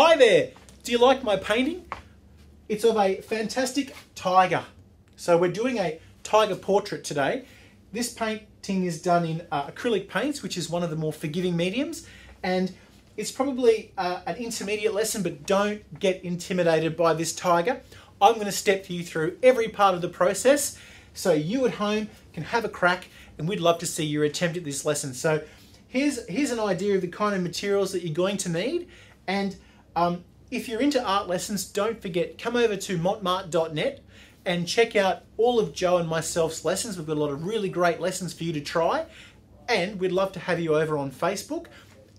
Hi there! Do you like my painting? It's of a fantastic tiger. So we're doing a tiger portrait today. This painting is done in uh, acrylic paints, which is one of the more forgiving mediums. And it's probably uh, an intermediate lesson, but don't get intimidated by this tiger. I'm going to step you through every part of the process so you at home can have a crack and we'd love to see your attempt at this lesson. So here's, here's an idea of the kind of materials that you're going to need and um, if you're into art lessons, don't forget, come over to montmarte.net and check out all of Joe and myself's lessons. We've got a lot of really great lessons for you to try. And we'd love to have you over on Facebook.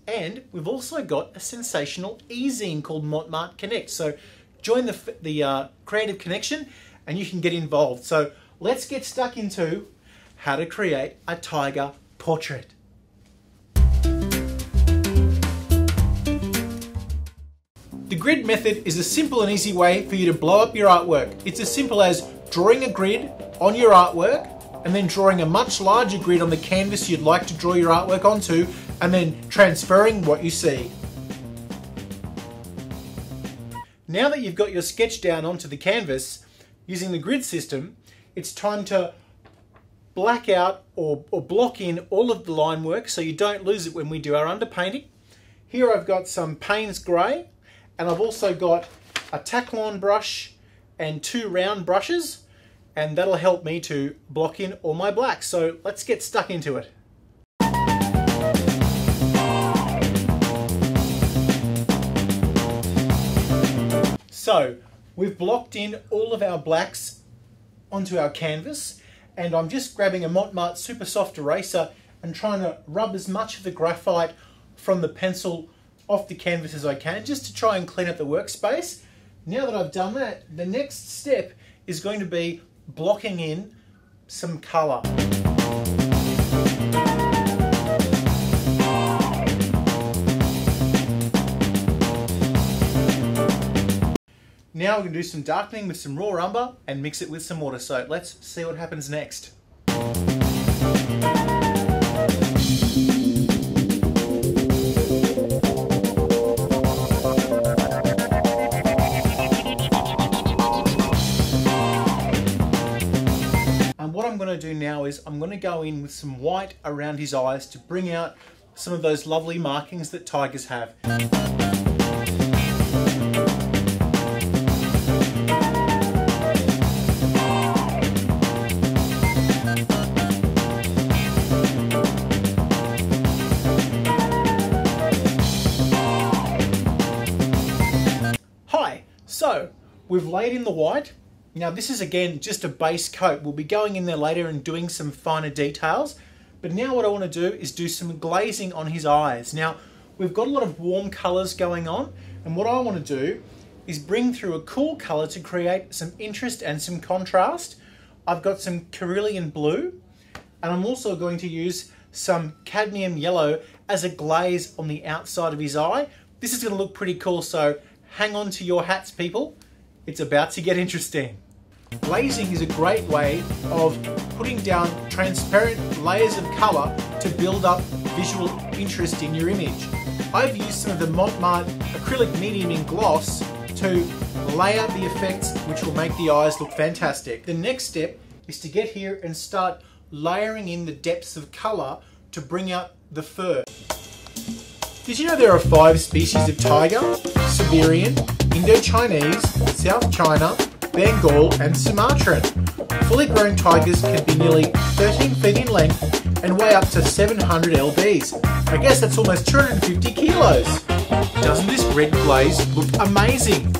And we've also got a sensational e-zine called Mont Marte Connect. So join the, the uh, Creative Connection and you can get involved. So let's get stuck into how to create a tiger portrait. Grid method is a simple and easy way for you to blow up your artwork. It's as simple as drawing a grid on your artwork and then drawing a much larger grid on the canvas you'd like to draw your artwork onto and then transferring what you see. Now that you've got your sketch down onto the canvas using the grid system, it's time to black out or, or block in all of the line work so you don't lose it when we do our underpainting. Here I've got some Payne's Grey and I've also got a Taklon brush and two round brushes and that'll help me to block in all my blacks. So let's get stuck into it. So we've blocked in all of our blacks onto our canvas and I'm just grabbing a Mont Marte Super Soft Eraser and trying to rub as much of the graphite from the pencil off the canvas as I can just to try and clean up the workspace. Now that I've done that, the next step is going to be blocking in some colour. Now we're going to do some darkening with some raw umber and mix it with some water. So let's see what happens next. Do now is I'm going to go in with some white around his eyes to bring out some of those lovely markings that tigers have. Hi, so we've laid in the white now this is again just a base coat. We'll be going in there later and doing some finer details. But now what I want to do is do some glazing on his eyes. Now we've got a lot of warm colours going on and what I want to do is bring through a cool colour to create some interest and some contrast. I've got some Cerulean blue and I'm also going to use some cadmium yellow as a glaze on the outside of his eye. This is going to look pretty cool so hang on to your hats people it's about to get interesting. Glazing is a great way of putting down transparent layers of colour to build up visual interest in your image. I've used some of the Mont Marte acrylic medium in gloss to layer the effects which will make the eyes look fantastic. The next step is to get here and start layering in the depths of colour to bring out the fur. Did you know there are five species of tiger? Siberian, Indo-Chinese, South China, Bengal and Sumatran. Fully grown tigers can be nearly 13 feet in length and weigh up to 700 lbs. I guess that's almost 250 kilos. Doesn't this red glaze look amazing?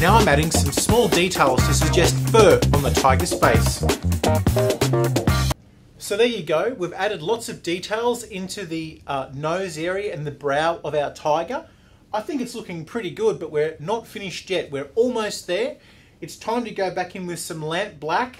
Now I'm adding some small details to suggest fur on the tiger's face. So there you go, we've added lots of details into the uh, nose area and the brow of our tiger. I think it's looking pretty good, but we're not finished yet. We're almost there. It's time to go back in with some lamp black,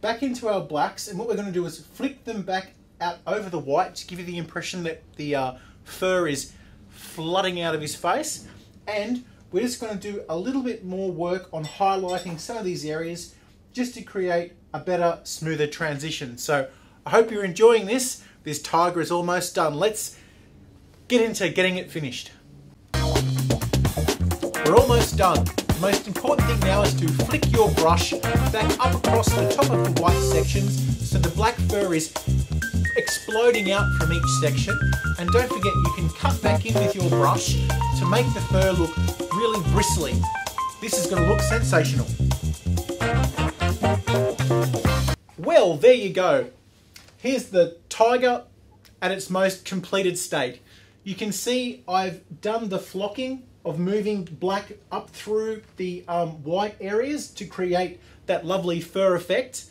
back into our blacks, and what we're going to do is flick them back out over the white to give you the impression that the uh, fur is flooding out of his face. And we're just going to do a little bit more work on highlighting some of these areas just to create a better, smoother transition. So I hope you're enjoying this. This tiger is almost done. Let's get into getting it finished. We're almost done. The most important thing now is to flick your brush back up across the top of the white sections so the black fur is exploding out from each section. And don't forget, you can cut back in with your brush to make the fur look really bristly. This is going to look sensational. Well, there you go. Here's the tiger at its most completed state. You can see I've done the flocking of moving black up through the um, white areas to create that lovely fur effect.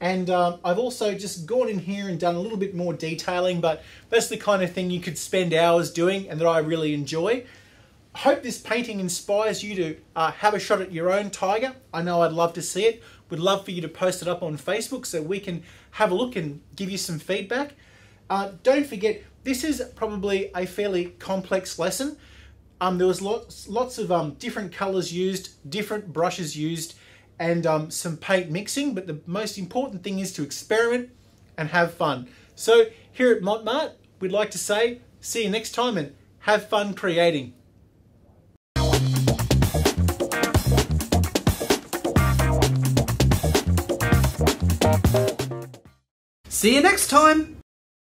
And um, I've also just gone in here and done a little bit more detailing, but that's the kind of thing you could spend hours doing and that I really enjoy. Hope this painting inspires you to uh, have a shot at your own tiger. I know I'd love to see it. Would love for you to post it up on Facebook so we can have a look and give you some feedback. Uh, don't forget, this is probably a fairly complex lesson. Um, there was lots, lots of um, different colors used, different brushes used, and um, some paint mixing. But the most important thing is to experiment and have fun. So here at Mont Marte, we'd like to say, see you next time and have fun creating. See you next time!